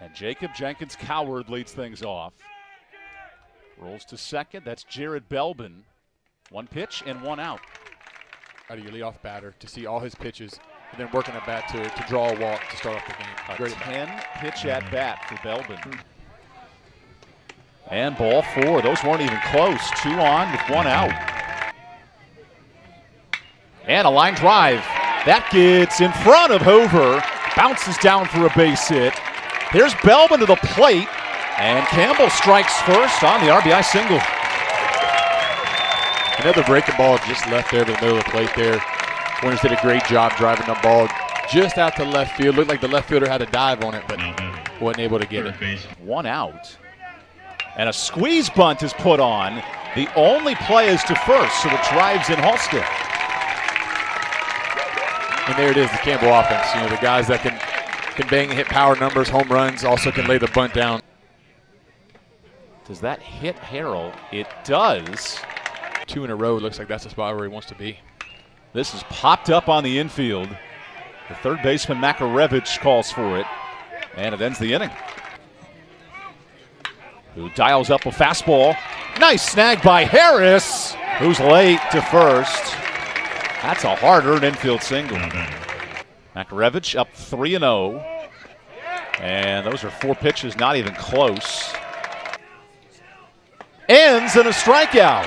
And Jacob Jenkins Cowart leads things off. Rolls to second. That's Jared Belbin. One pitch and one out. Out of your leadoff batter to see all his pitches and then working a bat to, to draw a walk to start off the game. A Great 10 pitch at bat for Belbin. And ball four. Those weren't even close. Two on with one out. And a line drive. That gets in front of Hoover. Bounces down for a base hit. Here's Belbin to the plate. And Campbell strikes first on the RBI single. Another breaking ball just left there in the middle of the plate there. Winters did a great job driving the ball just out to left field. Looked like the left fielder had a dive on it, but wasn't able to get it. One out. And a squeeze bunt is put on. The only play is to first, so it drive's in Halstead. And there it is, the Campbell offense. You know, the guys that can can bang and hit power numbers, home runs, also can lay the bunt down. Does that hit Harrell? It does. Two in a row, looks like that's the spot where he wants to be. This is popped up on the infield. The third baseman Makarewicz calls for it, and it ends the inning. Who dials up a fastball. Nice snag by Harris, who's late to first. That's a hard-earned infield single. Makarewicz up 3 0. And those are four pitches, not even close. Ends in a strikeout.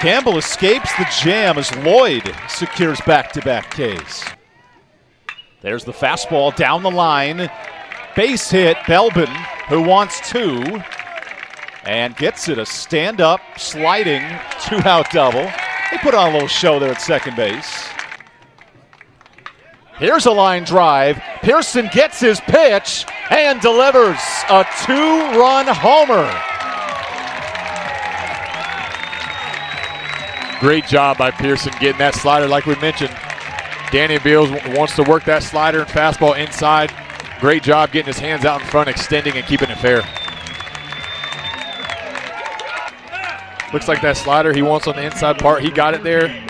Campbell escapes the jam as Lloyd secures back to back Ks. There's the fastball down the line. Base hit, Belbin, who wants two, and gets it a stand up, sliding, two out double. They put on a little show there at second base. Here's a line drive. Pearson gets his pitch and delivers a two run homer. Great job by Pearson getting that slider, like we mentioned. Danny Beals wants to work that slider and fastball inside. Great job getting his hands out in front, extending and keeping it fair. Looks like that slider he wants on the inside part. He got it there.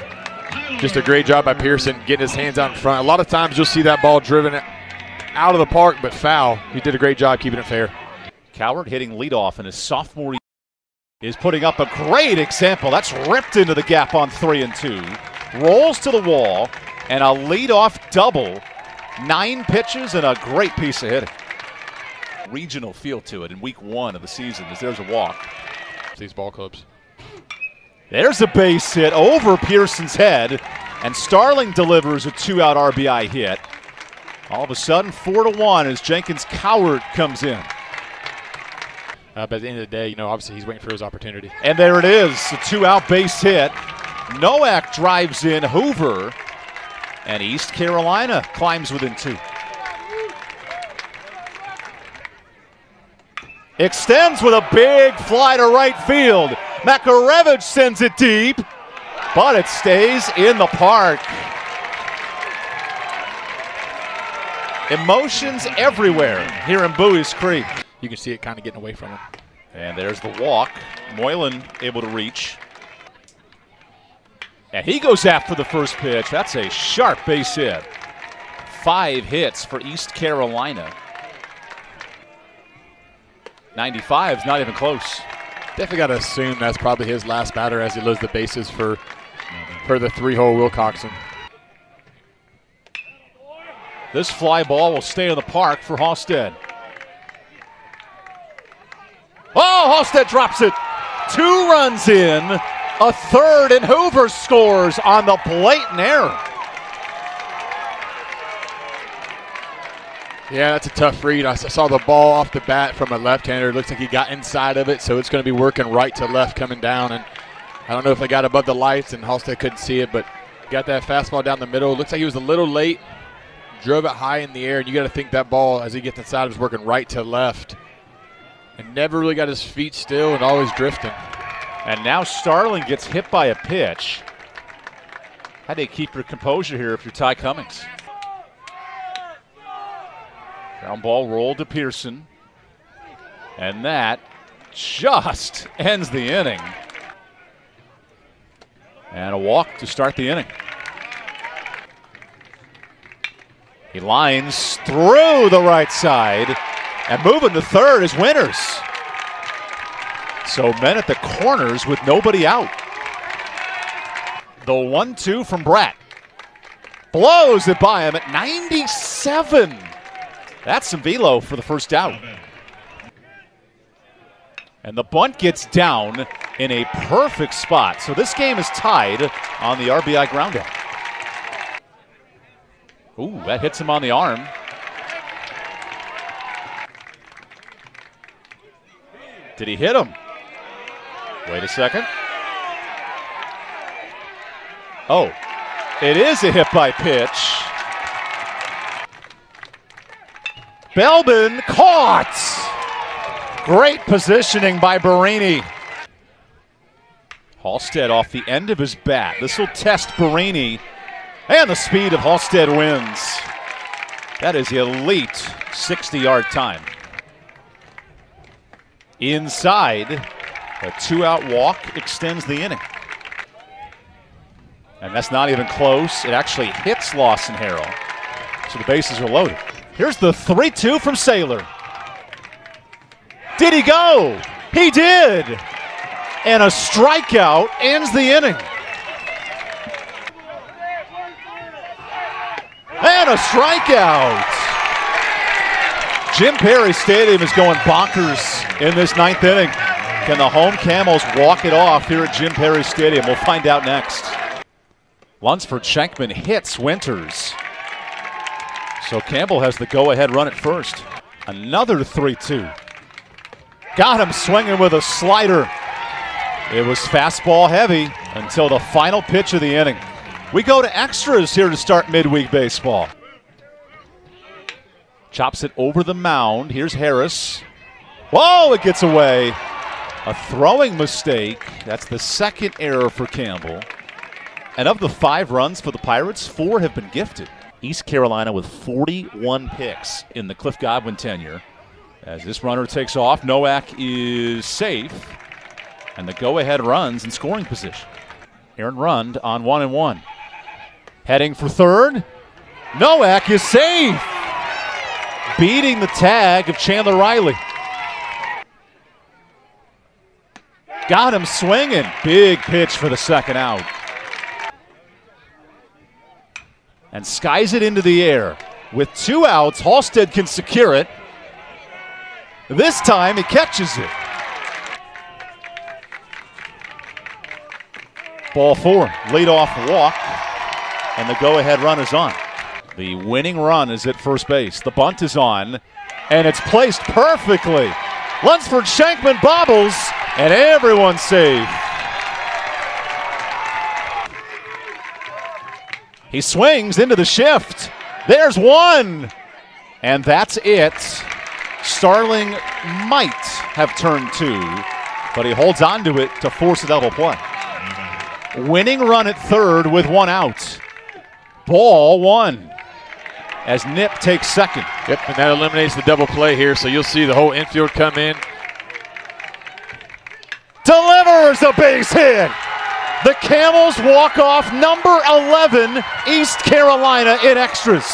Just a great job by Pearson getting his hands out in front. A lot of times you'll see that ball driven out of the park, but foul. He did a great job keeping it fair. Cowart hitting leadoff in his sophomore year is putting up a great example. That's ripped into the gap on three and two. Rolls to the wall and a leadoff double. Nine pitches and a great piece of hitting. Regional feel to it in week one of the season as there's a walk. These ball clubs. There's a base hit over Pearson's head, and Starling delivers a two out RBI hit. All of a sudden, four to one as Jenkins Cowart comes in. Uh, but at the end of the day, you know, obviously he's waiting for his opportunity. And there it is, a two out base hit. Nowak drives in Hoover, and East Carolina climbs within two. Extends with a big fly to right field. Makarewicz sends it deep, but it stays in the park. Emotions everywhere here in Buies Creek. You can see it kind of getting away from him. And there's the walk. Moylan able to reach. And he goes after the first pitch. That's a sharp base hit. Five hits for East Carolina. 95 is not even close. Definitely got to assume that's probably his last batter as he loads the bases for for the three-hole Wilcoxon. This fly ball will stay in the park for Halstead. Oh, Halstead drops it. Two runs in, a third, and Hoover scores on the blatant error. Yeah, that's a tough read. I saw the ball off the bat from a left-hander. It looks like he got inside of it, so it's going to be working right to left coming down. And I don't know if they got above the lights and Halstead couldn't see it, but got that fastball down the middle. Looks like he was a little late. Drove it high in the air, and you got to think that ball, as he gets inside, was working right to left. And never really got his feet still and always drifting. And now Starling gets hit by a pitch. How do you keep your composure here if you're Ty Cummings? Ground ball rolled to Pearson. And that just ends the inning. And a walk to start the inning. He lines through the right side and moving to third is Winners. So men at the corners with nobody out. The one two from Bratt. Blows it by him at 97. That's some velo for the first out. And the bunt gets down in a perfect spot. So this game is tied on the RBI groundout. Ooh, that hits him on the arm. Did he hit him? Wait a second. Oh, it is a hit by pitch. Belbin caught. Great positioning by Barini. Halstead off the end of his bat. This will test Barini. And the speed of Halstead wins. That is elite 60 yard time. Inside, a two out walk extends the inning. And that's not even close. It actually hits Lawson Harrell. So the bases are loaded. Here's the 3 2 from Saylor. Did he go? He did. And a strikeout ends the inning. And a strikeout. Jim Perry Stadium is going bonkers in this ninth inning. Can the home Camels walk it off here at Jim Perry Stadium? We'll find out next. Lunsford Schenkman hits Winters. So Campbell has the go ahead run at first. Another 3 2. Got him swinging with a slider. It was fastball heavy until the final pitch of the inning. We go to extras here to start midweek baseball. Chops it over the mound. Here's Harris. Whoa, it gets away. A throwing mistake. That's the second error for Campbell. And of the five runs for the Pirates, four have been gifted. East Carolina with 41 picks in the Cliff Godwin tenure. As this runner takes off, Nowak is safe, and the go ahead runs in scoring position. Aaron Rund on one and one. Heading for third. Nowak is safe, beating the tag of Chandler Riley. Got him swinging. Big pitch for the second out. And skies it into the air. With two outs, Halstead can secure it. This time he catches it. Ball four, leadoff walk, and the go ahead run is on. The winning run is at first base. The bunt is on, and it's placed perfectly. Lunsford Shankman bobbles, and everyone's safe. He swings into the shift. There's one. And that's it. Starling might have turned two, but he holds on to it to force a double play. Winning run at third with one out. Ball one as Nip takes second. Yep, and that eliminates the double play here, so you'll see the whole infield come in. Delivers a base hit. The Camels walk off number 11, East Carolina in extras.